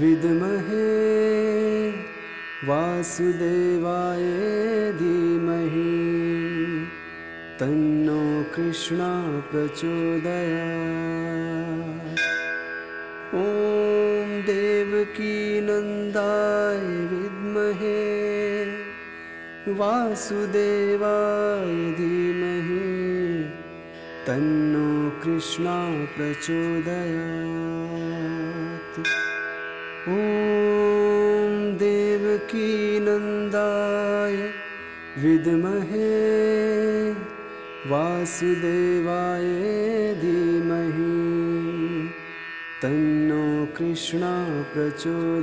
विद्महे वासुदेवाय धीमहि तन्नो कृष्णा प्रचोदया। ॐ देवकीनन्दाय विद्महे वासुदेवाय धीमहि तन्नो कृष्णा प्रचोदयात् ॐ देवकीनन्दाय विद्महे वासुदेवाय धीमहि तन्नो कृष्णा प्रचोदयात्।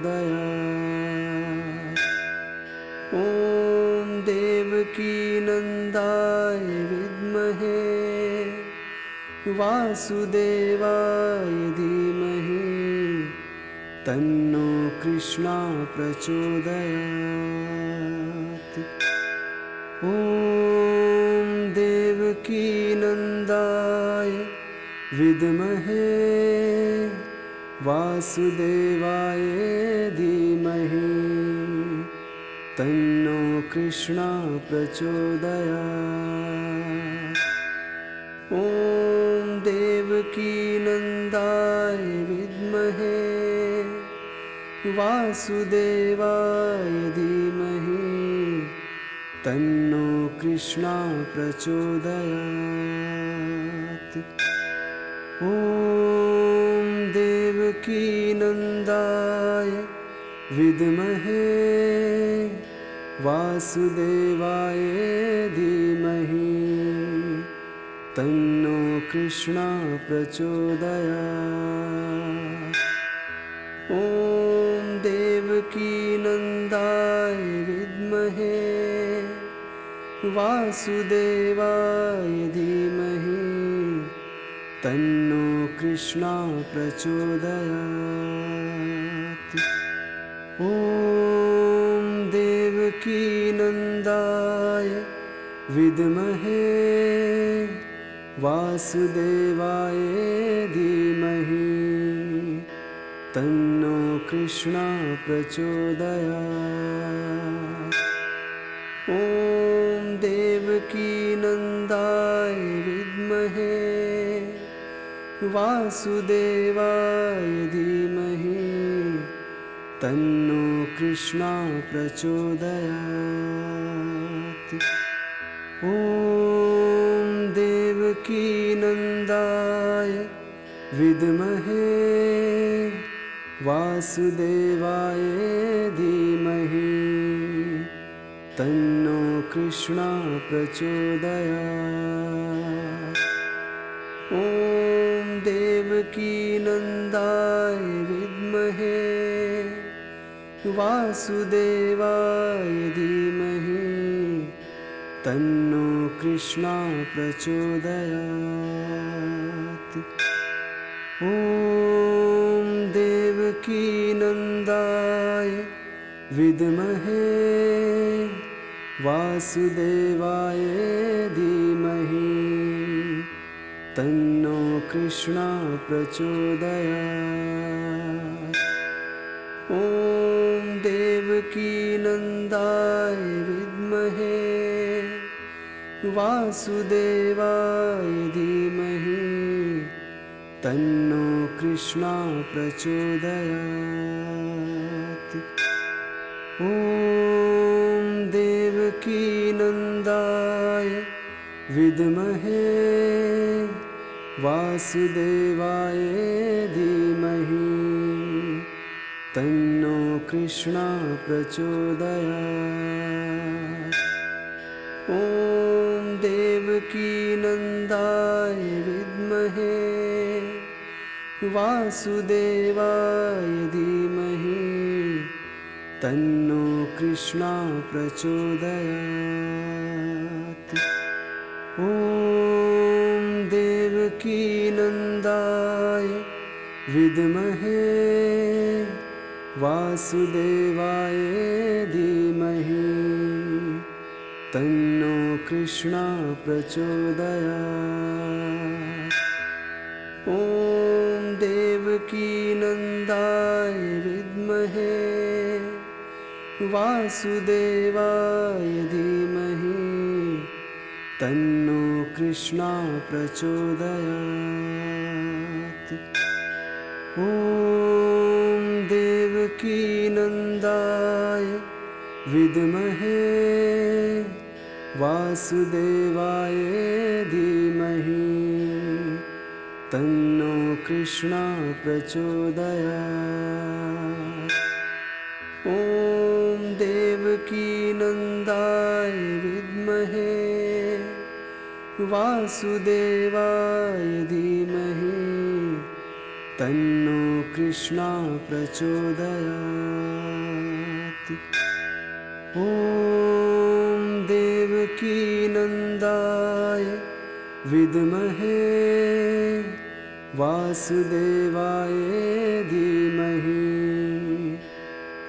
ॐ देवकीनन्दाय विद्महे वासुदेवाय धीमहि तन्नो कृष्णा प्रचोदयात्। ॐ देवकीनन्दाय विद्महे वासुदेवाय धीमहि। तन्नो कृष्णा प्रचोदयात्। ॐ देवकीनन्दाय वासुदेवाय धीमहि तन्नो कृष्णा प्रचोदयात्। ॐ देवकीनन्दाय विद्महे वासुदेवाय धीमहि तन्नो कृष्णा प्रचोदयात्। ॐ विद्महे। वासुदेवाय धीमहि। तन्नो कृष्णा प्रचोदयात्। ॐ देवकीनन्दाय विद्महे। वासुदेवाय धीमहि। तन्नो कृष्णा प्रचोदयात् ॐ देवकीनन्दाय विद्महे। वासुदेवाय धीमहि। तन्नो कृष्णा प्रचोदयात्। ॐ देवकीनन्दाय विद्महे वासुदेवाय धीमहि तन्नो कृष्णा प्रचोदयात्। ॐ देवकीनन्दाय विद्महे वासुदेवाय धीमहि तन्नो कृष्णा प्रचोदयात्। ॐ देवकीनन्दाय विद्महे वासुदेवाय धीमहि। तन्नो कृष्णा प्रचोदयात्। ॐ देवकीनन्दाय विद्महे वासुदेवाय धीमहि। तन्नो कृष्णा प्रचोदयात्। ॐ देवकीनन्दाय विद्महे वासुदेवाय धीमहि। तन्नो कृष्णा प्रचोदयात्। ॐ देवकीनन्दाय विद्महे वासुदेवाय धीमहि तन्नो कृष्णा प्रचोदयात्। ॐ देवकीनन्दाय विद्महे वासुदेवाय धीमहि तन्नो कृष्णा प्रचोदयात् विद्महे। वासुदेवाय धीमहि। तन्नो कृष्णा प्रचोदयात्। ॐ देवकीनन्दाय विद्महे। वासुदेवाय धीमहि तन्नो कृष्णा प्रचोदयात् ॐ देवकीनन्दाय विद्महे। वासुदेवाय धीमहि। तन्नो कृष्णा प्रचोदयात्। ॐ देवकीनन्दाय विद्महे वासुदेवाय धीमहि।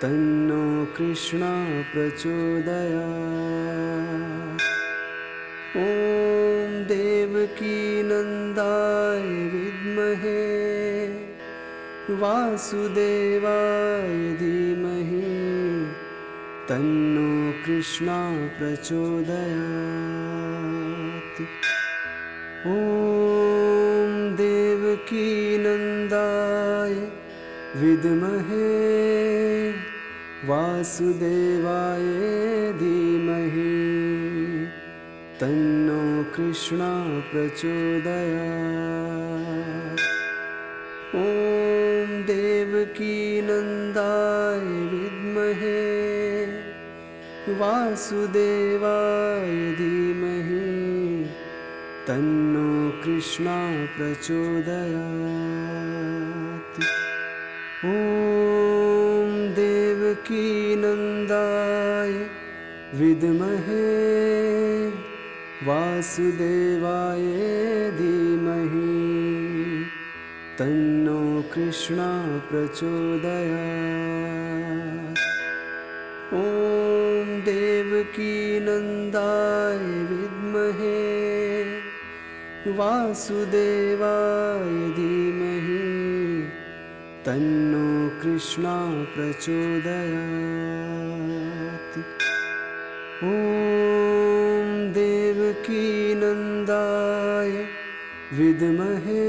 तन्नो कृष्णा प्रचोदयात्। ॐ देवकीनन्दाय विद्महे। वासुदेवाय धीमहि। तन्नो कृष्णा प्रचोदयात्। ॐ देवकीनन्दाय विद्महे वासुदेवाय धीमहि। तन्नो कृष्णा प्रचोदयात्। ॐ देवकीनन्दाय विद्महे। वासुदेवाय धीमहि। तन्नो कृष्णा प्रचोदयात्। ॐ देवकीनन्दाय विद्महे वासुदेवाय धीमहि। तन्नो कृष्णा प्रचोदयात्। ॐ देवकीनन्दाय वासुदेवाय धीमहि तन्नो कृष्णा प्रचोदयात्। ॐ देवकीनन्दाय विद्महे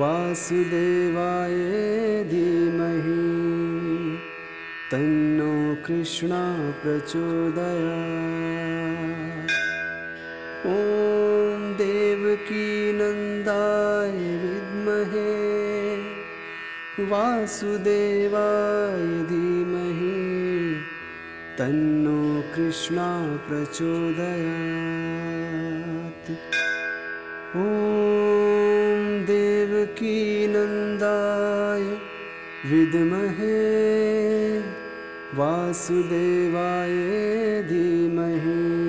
वासुदेवाय धीमहि तन्नो कृष्णा प्रचोदयात्। ॐ देवकीनन्दाय विद्महे। वासुदेवाय धीमहि। तन्नो कृष्णा प्रचोदयात्। ॐ देवकीनन्दाय विद्महे। वासुदेवाय धीमहि।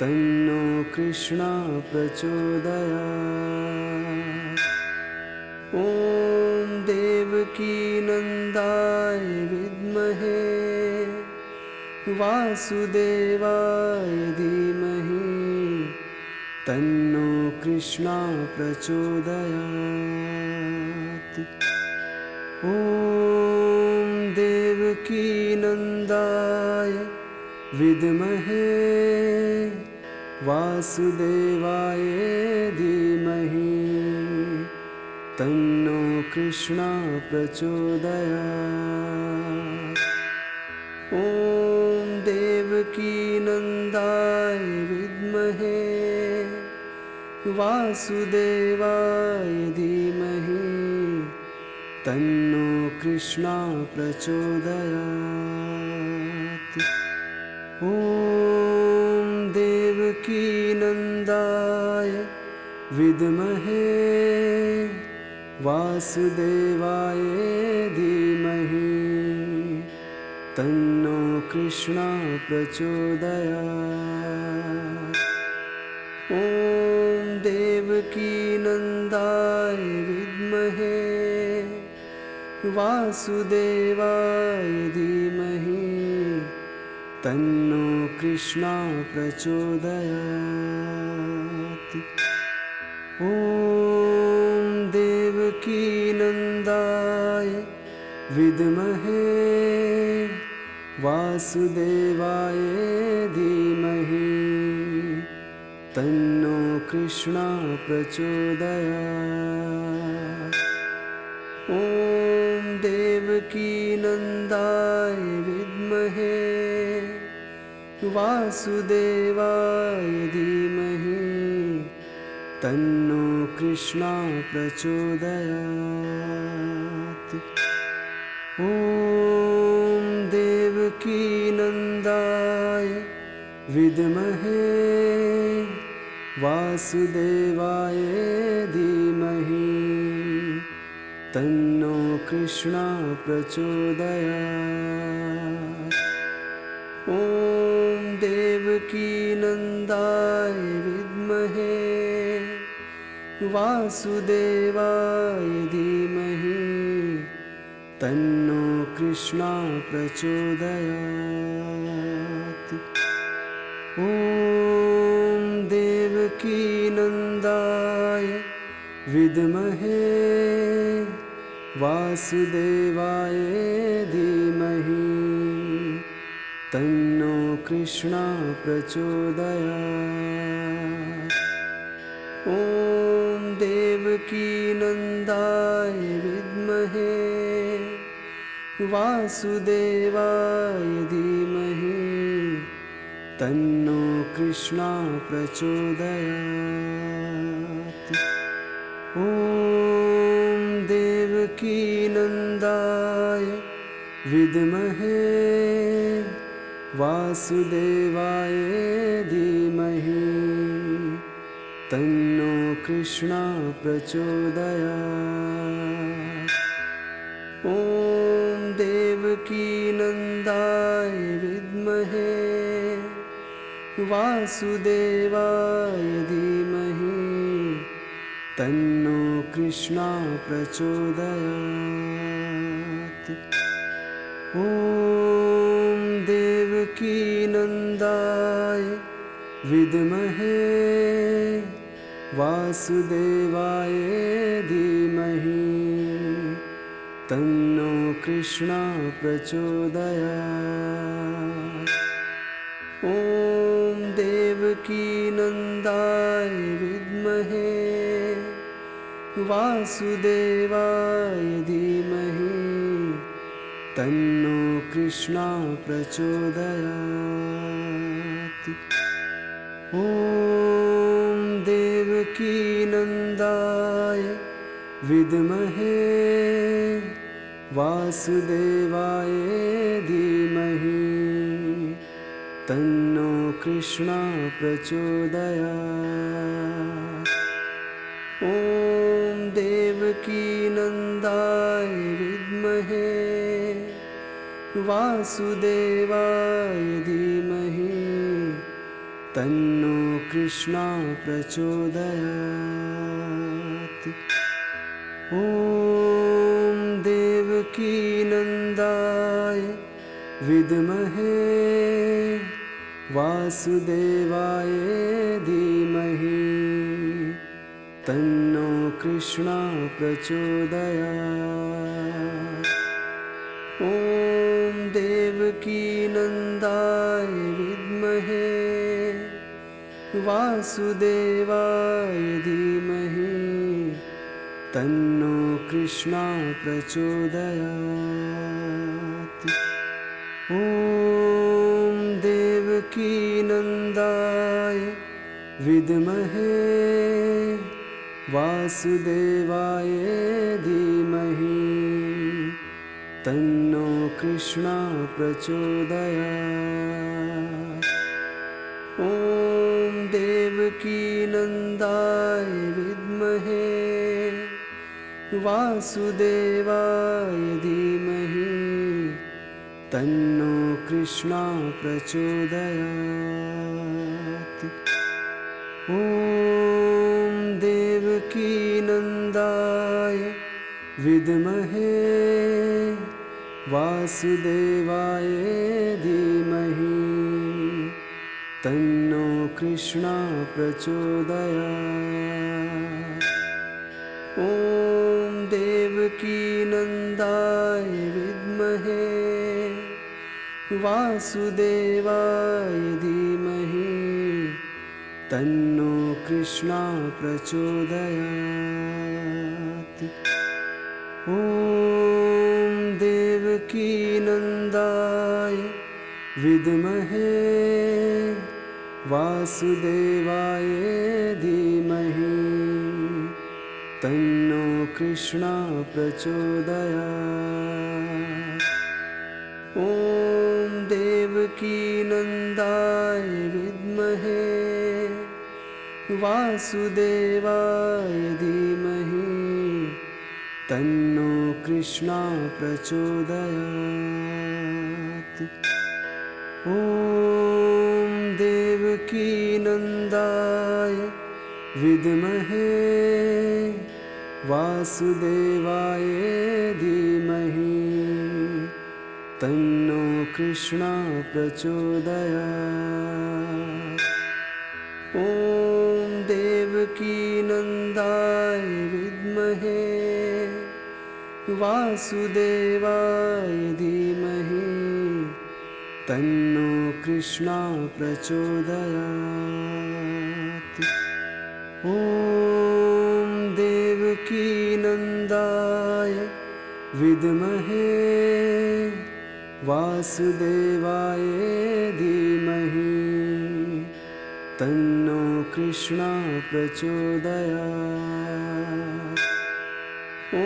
तन्नो कृष्णा प्रचोदयात् ॐ देवकीनन्दाय विद्महे। वासुदेवाय धीमहि। तन्नो कृष्णा प्रचोदयात्। ॐ देवकीनन्दाय विद्महे। वासुदेवाय धीमहि। तन्नो कृष्णा प्रचोदयात्। ॐ देवकीनन्दाय विद्महे। वासुदेवाय धीमहि। तन्नो कृष्णा ॐ विद्महे वासुदेवाय धीमहि तन्नो कृष्णा प्रचोदयात्। ॐ देवकीनन्दाय विद्महे वासुदेवाय धीमहि तन्नो कृष्णा प्रचोदयात् ॐ देवकीनन्दाय विद्महे वासुदेवाय धीमहि तन्नो कृष्णा प्रचोदयात्। ॐ देवकीनन्दाय विद्महे वासुदेवाय धीमहि तन्नो कृष्णा प्रचोदयात्। ॐ देवकीनन्दाय विद्महे वासुदेवाय धीमहि। तन्नो कृष्णा प्रचोदयात्। ॐ देवकीनन्दाय वासुदेवाय धीमहि तन्नो कृष्णा प्रचोदयात्। ॐ देवकीनन्दाय विद्महे वासुदेवाय धीमहि तन्नो कृष्णा प्रचोदयात्। ॐ देवकीनन्दाय विद्महे। वासुदेवाय धीमहि। तन्नो कृष्णा प्रचोदयात्। ॐ देवकीनन्दाय विद्महे। वासुदेवाय धीमहि। तन्नो कृष्णा प्रचोदयात् ॐ देवकीनन्दाय विद्महे। वासुदेवाय धीमहि। तन्नो कृष्णा प्रचोदयात्। ॐ देवकीनन्दाय विद्महे। वासुदेवाय धीमहि। तन्नो कृष्णा प्रचोदयात्। ॐ देवकीनन्दाय विद्महे। वासुदेवाय धीमहि। तन्नो कृष्णा प्रचोदयात्। ॐ देवकीनन्दाय विद्महे वासुदेवाय धीमहि। तन्नो कृष्णा प्रचोदयात्। ॐ देवकीनन्दाय विद्महे वासुदेवाय धीमहि। तन्नो कृष्णा प्रचोदयात्। ॐ देवकीनन्दाय विद्महे वासुदेवाय धीमहि। तन्नो कृष्णा प्रचोदयात्। ॐ देवकीनन्दाय वासुदेवाय धीमहि तन्नो कृष्णा प्रचोदयात्। ॐ देवकीनन्दाय विद्महे वासुदेवाय धीमहि तन्नो कृष्णा प्रचोदयात्। ॐ विद्महे। वासुदेवाय धीमहि। तन्नो कृष्णा प्रचोदयात्। ॐ देवकीनन्दाय विद्महे। वासुदेवाय धीमहि। तन्नो कृष्णा प्रचोदयात् ॐ देवकीनन्दाय विद्महे। वासुदेवाय धीमहि। तन्नो कृष्णा प्रचोदयात्। ॐ देवकीनन्दाय विद्महे वासुदेवाय धीमहि। तन्नो कृष्णा प्रचोदयात्। ॐ देवकीनन्दाय विद्महे। वासुदेवाय धीमहि। तन्नो कृष्णा प्रचोदयात्। ॐ देवकीनन्दाय विद्महे वासुदेवाय धीमहि। तन्नो कृष्णा प्रचोदयात् ॐ देवकीनन्दाय विद्महे। वासुदेवाय धीमहि तन्नो कृष्णा प्रचोदयात्। ॐ देवकीनन्दाय विद्महे वासुदेवाय धीमहि। तन्नो कृष्णा प्रचोदयात्। ॐ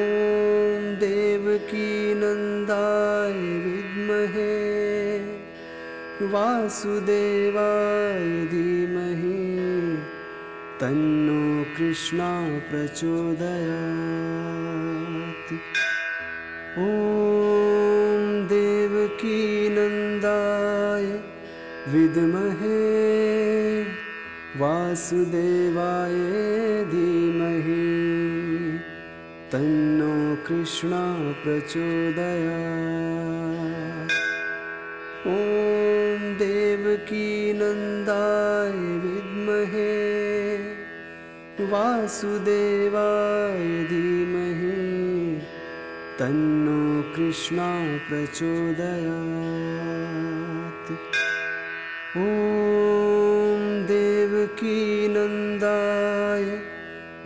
देवकीनन्दाय वासुदेवाय धीमहि तन्नो कृष्णा प्रचोदयात्। ॐ देवकीनन्दाय विद्महे वासुदेवाय धीमहि तन्नो कृष्णा प्रचोदयात् देवकीनन्दाय विद्महे वासुदेवाय धीमहि तन्नो कृष्णा प्रचोदयात्। ॐ देवकीनन्दाय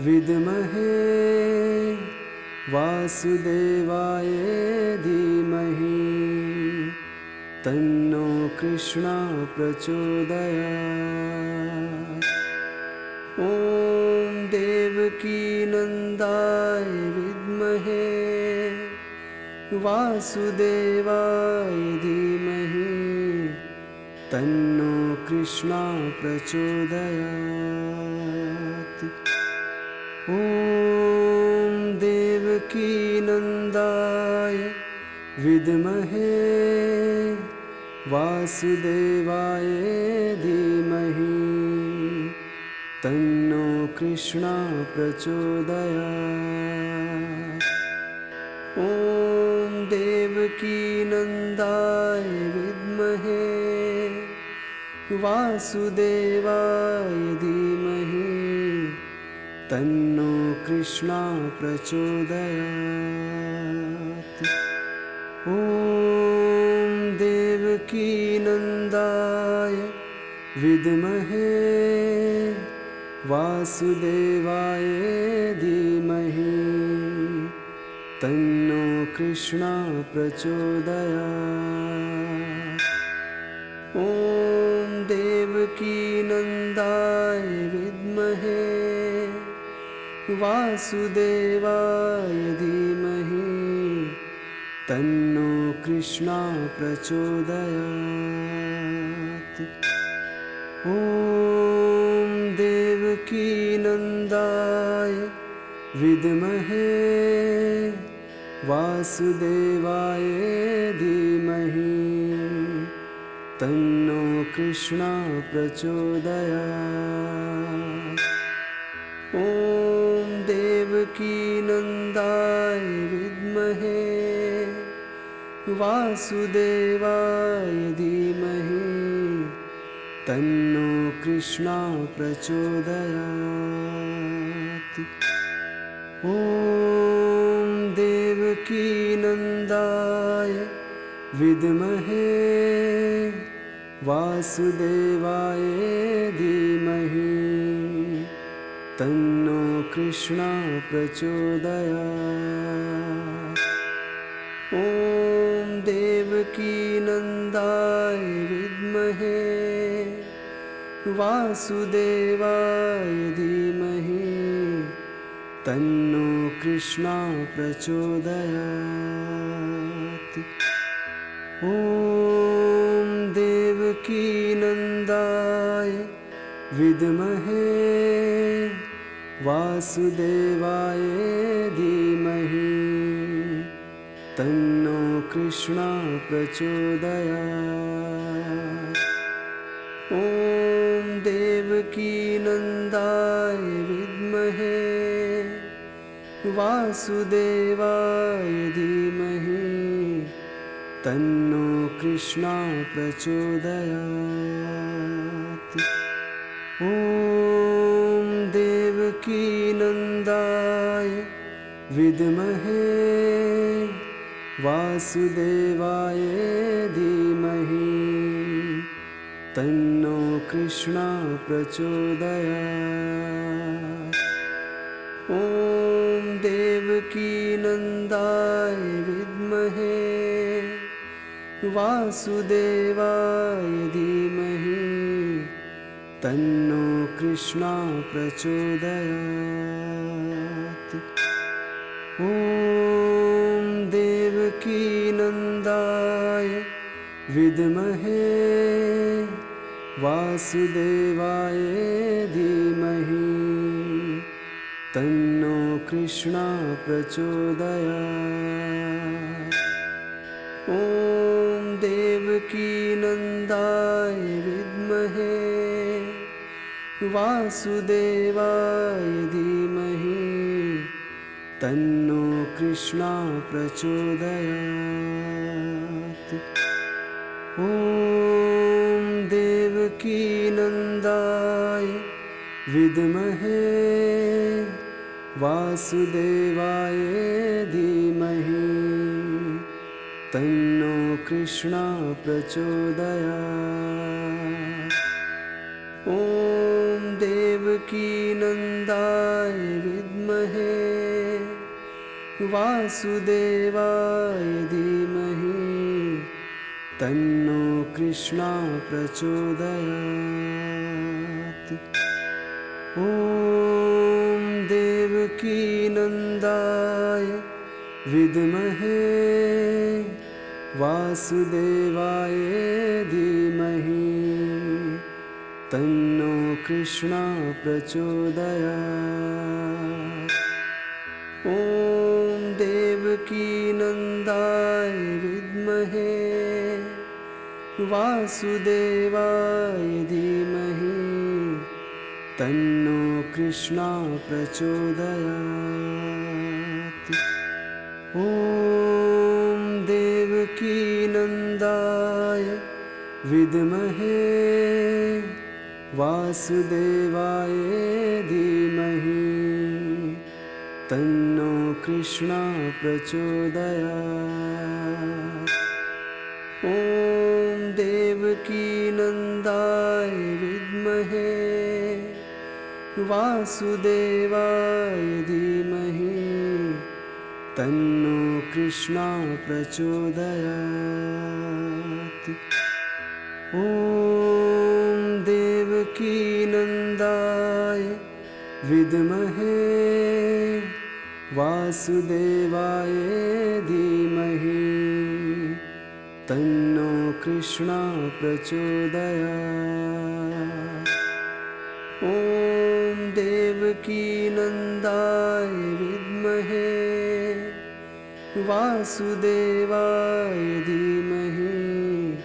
विद्महे वासुदेवाय धीमहि तन्नो कृष्णा प्रचोदयात् ॐ देवकीनन्दाय विद्महे। वासुदेवाय धीमहि। तन्नो कृष्णा प्रचोदयात्। ॐ देवकीनन्दाय विद्महे वासुदेवाय धीमहि। तन्नो कृष्णा प्रचोदयात्। ॐ देवकीनन्दाय विद्महे। वासुदेवाय धीमहि। तन्नो कृष्णा प्रचोदयात्। ॐ विद्महे वासुदेवाय धीमहि तन्नो कृष्णा प्रचोदयात्। ॐ देवकीनन्दाय विद्महे वासुदेवाय धीमहि तन्नो कृष्णा प्रचोदयात्। ॐ देवकीनन्दाय विद्महे वासुदेवाय धीमहि। तन्नो कृष्णा प्रचोदयात्। ॐ देवकीनन्दाय विद्महे वासुदेवाय धीमहि तन्नो कृष्णा प्रचोदयात्। ॐ देवकीनन्दाय विद्महे वासुदेवाय धीमहि तन्नो कृष्णा प्रचोदया ॐ देवकीनन्दाय विद्महे। वासुदेवाय धीमहि। तन्नो कृष्णा प्रचोदयात्। ॐ देवकीनन्दाय विद्महे। वासुदेवाय धीमहि तन्नो कृष्णा प्रचोदयात् ॐ देवकीनन्दाय विद्महे। वासुदेवाय धीमहि। तन्नो कृष्णा प्रचोदयात्। ॐ देवकीनन्दाय विद्महे वासुदेवाय धीमहि। तन्नो कृष्णा प्रचोदयात्। ॐ देवकीनन्दाय विद्महे। वासुदेवाय धीमहि। तन्नो कृष्णा प्रचोदयात्। ॐ विद्महे वासुदेवाय धीमहि। तन्नो कृष्णा प्रचोदयात्। ॐ देवकीनन्दाय विद्महे वासुदेवाय धीमहि। तन्नो कृष्णा प्रचोदयात् ॐ देवकीनन्दाय विद्महे वासुदेवाय धीमहि तन्नो कृष्णा प्रचोदयात्। ॐ देवकीनन्दाय विद्महे वासुदेवाय धीमहि तन्नो कृष्णा प्रचोदयात्। ॐ देवकीनन्दाय विद्महे वासुदेवाय धीमहि। तन्नो कृष्णा प्रचोदयात्। ॐ देवकीनन्दाय वासुदेवाय धीमहि तन्नो कृष्णा प्रचोदयात्। ॐ देवकीनन्दाय विद्महे वासुदेवाय धीमहि तन्नो कृष्णा प्रचोदयात्। ॐ देवकीनन्दाय विद्महे। वासुदेवाय धीमहि। तन्नो कृष्णा प्रचोदयात्। ॐ देवकीनन्दाय विद्महे। वासुदेवाय धीमहि तन्नो कृष्णा प्रचोदयात् ॐ देवकीनन्दाय विद्महे। वासुदेवाय धीमहि।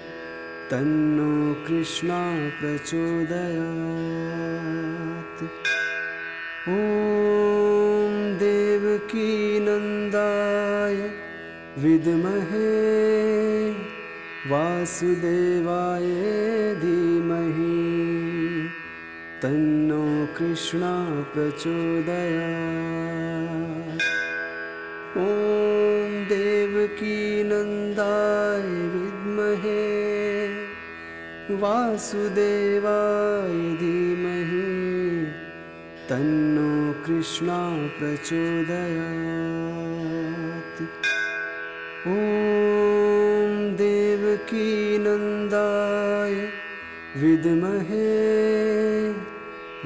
तन्नो कृष्णा प्रचोदयात्। ॐ देवकीनन्दाय विद्महे वासुदेवाय धीमहि तन्नो कृष्णा प्रचोदयात्। ॐ देवकीनन्दाय विद्महे वासुदेवाय धीमहि तन्नो कृष्णा प्रचोदयात्। ॐ देवकीनन्दाय विद्महे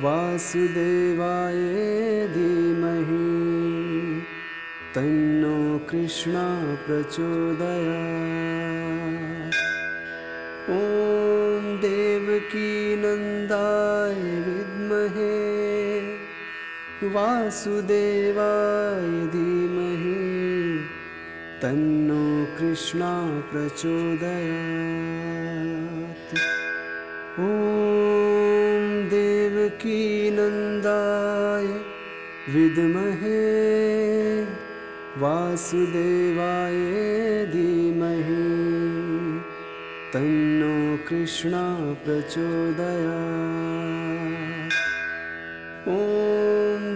वासुदेवाय धीमहि। तन्नो कृष्णा प्रचोदयात्। ॐ देवकीनन्दाय विद्महे वासुदेवाय धीमहि। तन्नो कृष्णा प्रचोदयात्। ॐ देवकीनन्दाय विद्महे वासुदेवाय धीमहि। तन्नो कृष्णा प्रचोदयात्। ॐ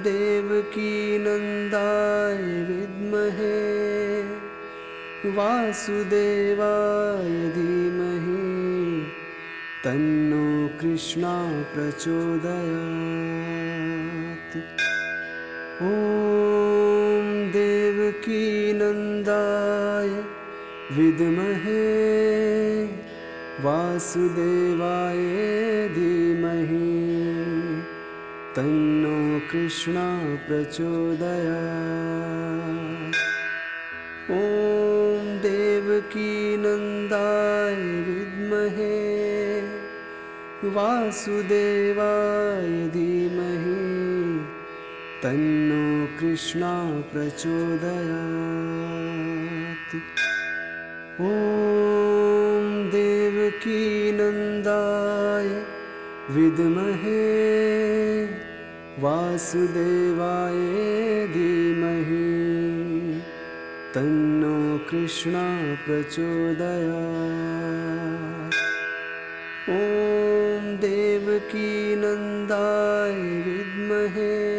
देवकीनन्दाय विद्महे वासुदेवाय धीमहि तन्नो कृष्णा प्रचोदयात्। ॐ देवकीनन्दाय विद्महे वासुदेवाय धीमहि तन्नो कृष्णा प्रचोदयात्। ॐ देवकीनन्दाय विद्महे वासुदेवाय धीमहि। तन्नो कृष्णा प्रचोदयात्। ॐ देवकीनन्दाय विद्महे। वासुदेवाय धीमहि। तन्नो कृष्णा प्रचोदयात् ॐ देवकीनन्दाय विद्महे।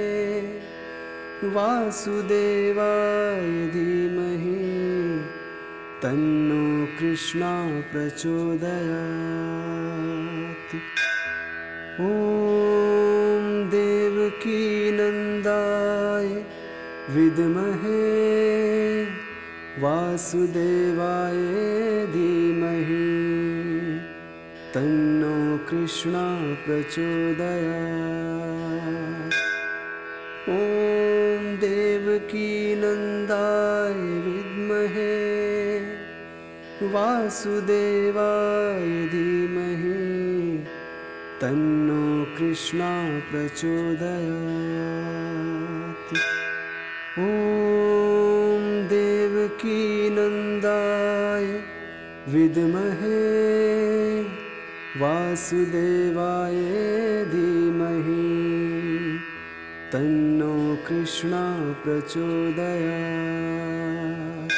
वासुदेवाय धीमहि। तन्नो कृष्णा प्रचोदयात्। ॐ देवकीनन्दाय विद्महे वासुदेवाय धीमहि तन्नो कृष्णा प्रचोदयात्। ॐ देवकीनन्दाय विद्महे वासुदेवाय धीमहि तन्नो कृष्णा प्रचोदयात्। ॐ विद्महे वासुदेवाय धीमहि। तन्नो कृष्णा प्रचोदयात्।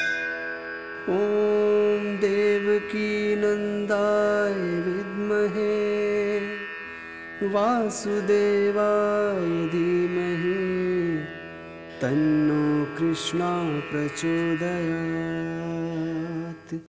ॐ देवकीनन्दाय विद्महे वासुदेवाय धीमहि। तन्नो कृष्णा प्रचोदयात्